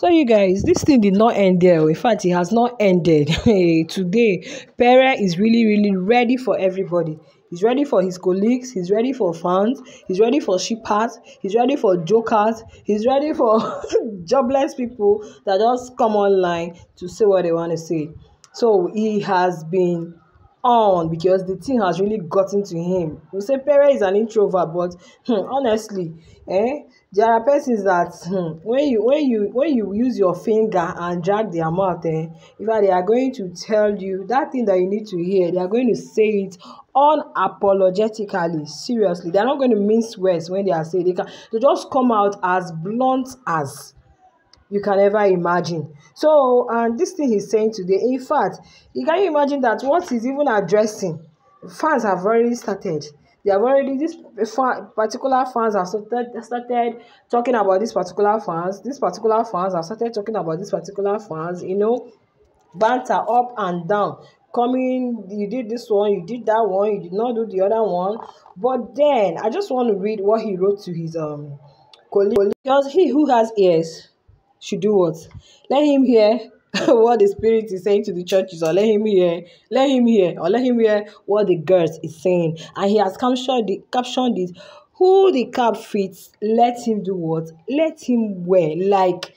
So you guys, this thing did not end there. In fact, it has not ended. Today, Pere is really, really ready for everybody. He's ready for his colleagues. He's ready for fans. He's ready for shippers. He's ready for jokers. He's ready for jobless people that just come online to say what they want to say. So he has been on because the thing has really gotten to him. We say Pere is an introvert, but hmm, honestly, eh, there are persons that hmm, when you when you when you use your finger and drag their mouth eh, fact they are going to tell you that thing that you need to hear. They are going to say it unapologetically seriously. They are not going to mince words when they are saying they can they just come out as blunt as you can ever imagine. So and this thing he's saying today in fact you can imagine that what he's even addressing fans have already started. They have already this particular fans have started started talking about this particular fans this particular fans have started talking about this particular fans you know. Banter up and down. Coming you did this one you did that one you did not do the other one. But then i just want to read what he wrote to his um colleague. Because he who has ears should do what? Let him hear what the spirit is saying to the churches or let him hear let him hear or let him hear what the girls is saying. And he has captioned the captioned it. Who the cap fits let him do what? Let him wear like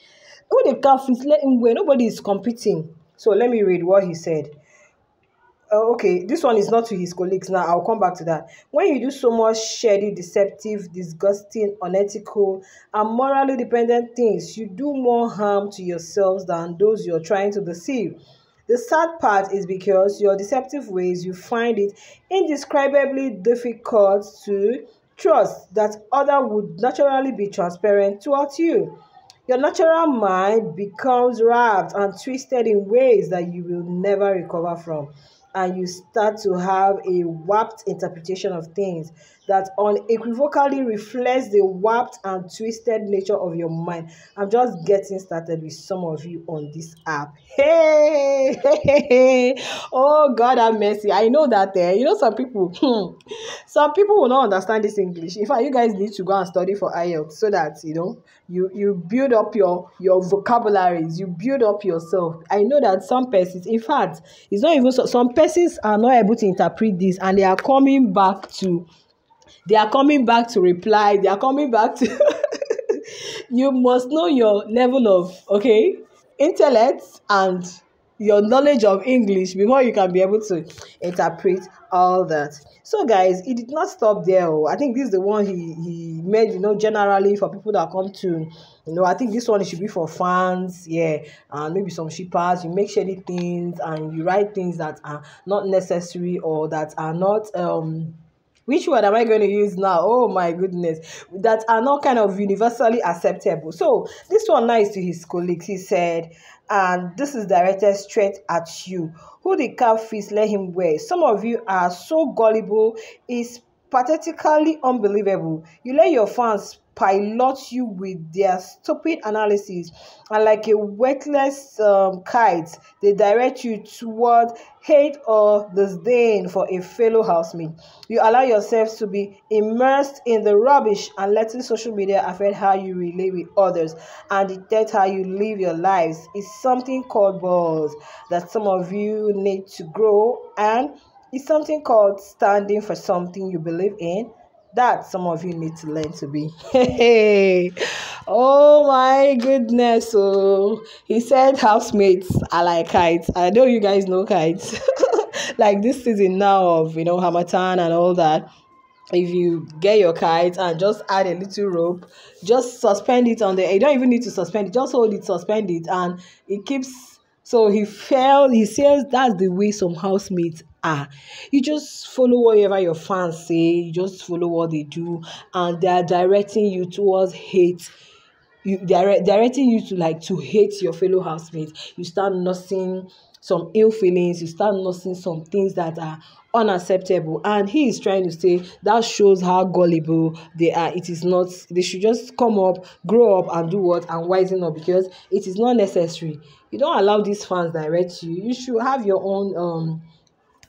who the cap fits let him wear? Nobody is competing. So let me read what he said Oh, okay, this one is not to his colleagues now. I'll come back to that. When you do so much shady, deceptive, disgusting, unethical, and morally dependent things, you do more harm to yourselves than those you're trying to deceive. The sad part is because your deceptive ways, you find it indescribably difficult to trust that other would naturally be transparent towards you. Your natural mind becomes wrapped and twisted in ways that you will never recover from and you start to have a warped interpretation of things that unequivocally reflects the warped and twisted nature of your mind. I'm just getting started with some of you on this app. Hey, hey, hey. oh God, have mercy. I know that there, uh, you know, some people, hmm, some people will not understand this English. In fact, you guys need to go and study for IELTS so that you know you you build up your your vocabularies, you build up yourself. I know that some persons, in fact, it's not even so, some persons are not able to interpret this, and they are coming back to they are coming back to reply. They are coming back to you must know your level of okay intellect and your knowledge of english before you can be able to interpret all that. So guys it did not stop there oh. i think this is the one he he made you know generally for people that come to you know i think this one should be for fans yeah and maybe some shippers. You make shady things and you write things that are not necessary or that are not um which word am I going to use now? Oh my goodness. That are not kind of universally acceptable. So this one is to his colleagues. He said, and this is directed straight at you. Who the calf let him wear. Some of you are so gullible, it's pathetically unbelievable. You let your fans pilot you with their stupid analysis. And like a worthless um, kite they direct you toward hate or disdain for a fellow housemate. You allow yourself to be immersed in the rubbish and letting social media affect how you relate with others and dictate how you live your lives. Is something called balls that some of you need to grow and it's something called standing for something you believe in that some of you need to learn to be. Hey, oh my goodness. So he said housemates are like kites. I know you guys know kites. like this season now of you know Harmattan and all that. If you get your kite and just add a little rope, just suspend it on the you don't even need to suspend it, just hold it, suspend it, and it keeps so he fell, he says that's the way some housemates are. You just follow whatever your fans say, you just follow what they do, and they are directing you towards hate. You direct directing you to like to hate your fellow housemates. You start nursing some ill feelings, you start nursing some things that are unacceptable. And he is trying to say that shows how gullible they are. It is not, they should just come up, grow up, and do what and wisen up because it is not necessary. You don't allow these fans direct you. You should have your own um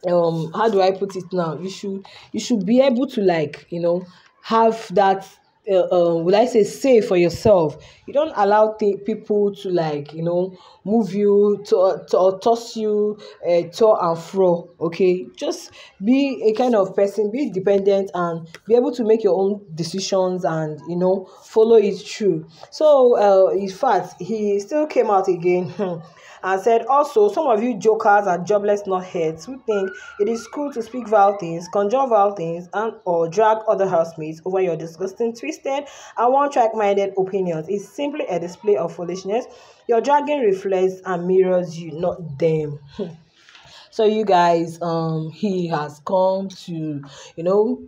um how do I put it now? You should you should be able to like, you know, have that uh, uh, would I say safe for yourself. You don't allow th- people to like you know move you to, to or toss you uh, to and fro. Okay, just be a kind of person, be dependent, and be able to make your own decisions and you know follow it through. So, uh, in fact, he still came out again. and said, Also, some of you jokers are jobless nutheads who think it is cool to speak vile things, conjure vile things, and or drag other housemates over your disgusting, twisted, and one-track minded opinions. It's simply a display of foolishness. Your dragging reflects and mirrors you, not them. so you guys, um, he has come to, you know,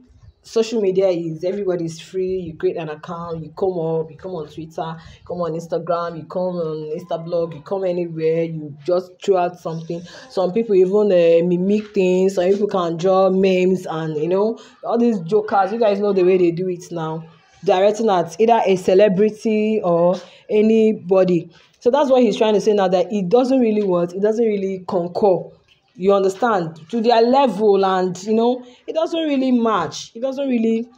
social media is everybody's free. You create an account, you come up, you come on Twitter, you come on Instagram, you come on Instablog, you come anywhere, you just throw out something. Some people even uh, mimic things, some people can draw memes and you know, all these jokers, you guys know the way they do it now. Directing at either a celebrity or anybody. So that's what he's trying to say now that it doesn't really work, it doesn't really concur you understand to their level and you know it doesn't really match. It doesn't really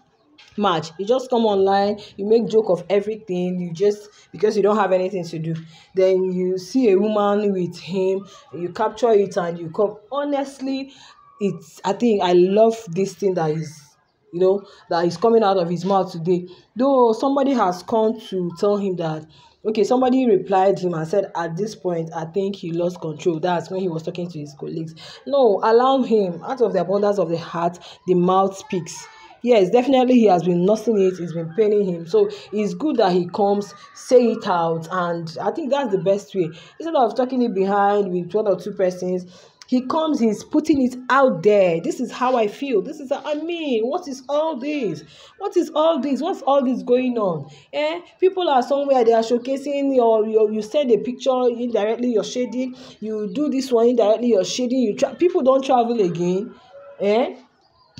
match. You just come online you make joke of everything you just because you don't have anything to do. Then you see a woman with him you capture it and you come. Honestly it's i think i love this thing that is you know that is coming out of his mouth today. Though somebody has come to tell him that okay somebody replied him and said at this point i think he lost control. That's when he was talking to his colleagues. No allow him. Out of the abundance of the heart the mouth speaks. Yes definitely he has been nursing it. It's been paining him. So it's good that he comes say it out and i think that's the best way. Instead of talking it behind with one or two persons he comes he's putting it out there. This is how i feel. This is i mean what is all this? What is all this? What's all this going on? Eh? People are somewhere they are showcasing your, your you send a picture indirectly you're shading. You do this one indirectly you're shading. You tra- people don't travel again. Eh?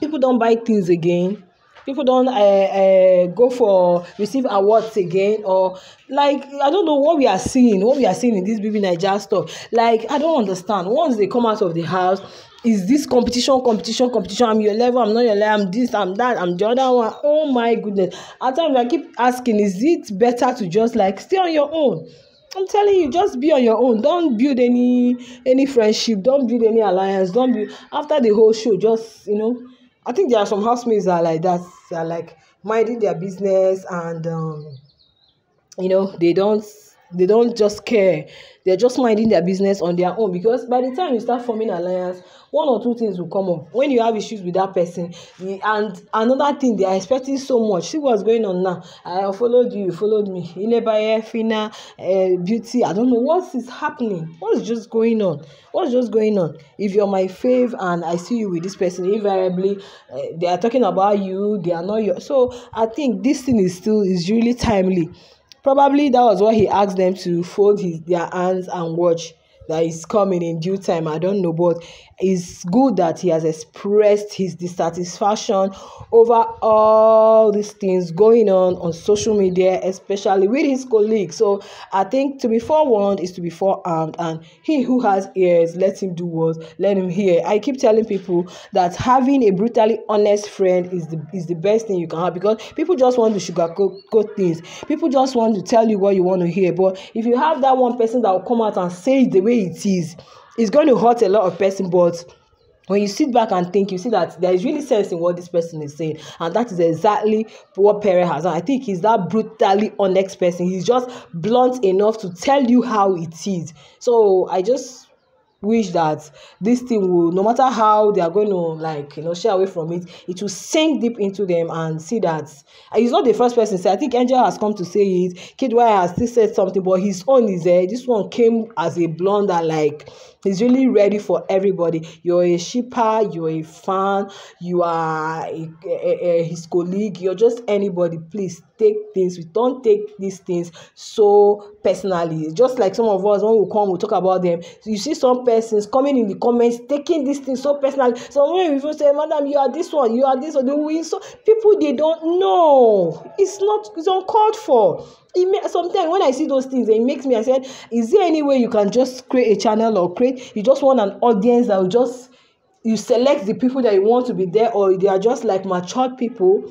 People don't buy things again people don't uh, uh, go for receive awards again or like i don't know what we are seeing what we are seeing in this baby naija stuff like i don't understand. Once they come out of the house is this competition competition competition? I'm your level i'm not your level i'm this i'm that i'm the other one. Oh my goodness. At times i keep asking is it better to just like stay on your own? I'm telling you just be on your own. Don't build any any friendship. Don't build any alliance. Don't build after the whole show just you know I think there are some housemates that are like that. Are like minding their business and um, you know they don't they don't just care. They're just minding their business on their own because by the time you start forming alliance one or two things will come up. When you have issues with that person and another thing they are expecting so much. See what's going on now. I followed you you followed me. Ilebaye fina uh, beauty i don't know what is happening. What's just going on? What's just going on? If you're my fave and i see you with this person invariably uh, they are talking about you they are not your so i think this thing is still is really timely Probably that was what he asked them to fold his, their hands and watch that is coming in due time. I don't know, but it's good that he has expressed his dissatisfaction over all these things going on on social media, especially with his colleagues. So I think to be forewarned is to be forearmed, and he who has ears, let him do what, let him hear. I keep telling people that having a brutally honest friend is the is the best thing you can have because people just want to sugarcoat things. People just want to tell you what you want to hear. But if you have that one person that will come out and say the way it is it's going to hurt a lot of person but when you sit back and think you see that there is really sense in what this person is saying and that is exactly what Pere has done. I think he's that brutally honest person. He's just blunt enough to tell you how it is. So i just wish that this thing will no matter how they are going to like you know shy away from it it will sink deep into them and see that he's not the first person. Say i think angel has come to say it. Kid has still said something but his own is there this one came as a blunder like he's really ready for everybody. You're a shipper you're a fan you are a, a, a, his colleague you're just anybody. Please take things we don't take these things so personally. Just like some of us when we come we talk about them. You see some persons coming in the comments taking these things so personally. So when even say madam you are this one you are this one. They will so people they don't know. It's not it's uncalled for sometimes when I see those things, it makes me. I said, is there any way you can just create a channel or create? You just want an audience that will just you select the people that you want to be there, or they are just like matured people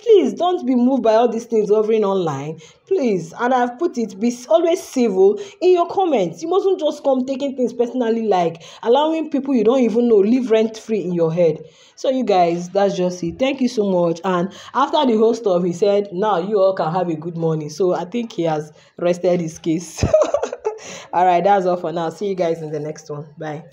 please don't be moved by all these things hovering online. Please and i've put it be always civil. In your comments you mustn't just come taking things personally like allowing people you don't even know live rent free in your head. So you guys that's just it. Thank you so much. And after the whole stuff he said now you all can have a good morning. So i think he has rested his case. All right that's all for now. See you guys in the next one. Bye